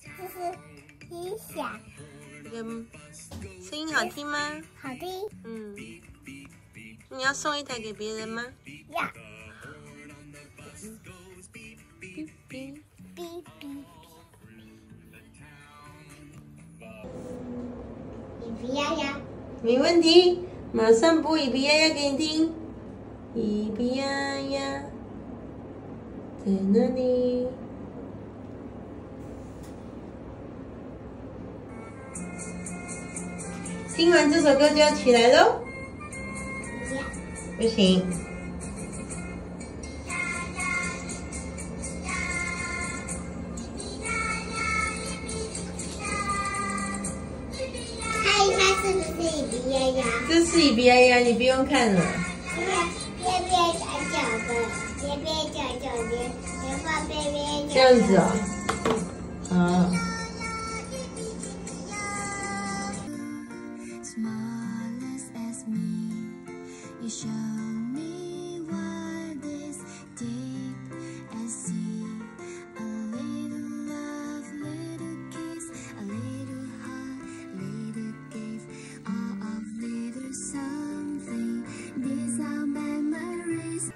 这是音响，嗯，声音好听吗？好听。嗯，你要送一台给别人吗？要。哔哔哔哔。比比呀呀，没问题，马上播比比呀呀给你听。比比呀呀，在哪里？听完这首歌就要起来喽？不行。看一看是不是比比呀呀？这是比比呀呀，你不用看了。边边角角的，边边角角的，边画边边角。这样子啊？啊。smallest You show me what is deep as sea. A little love, little kiss, a little heart, little gift, all of little something. These are memories.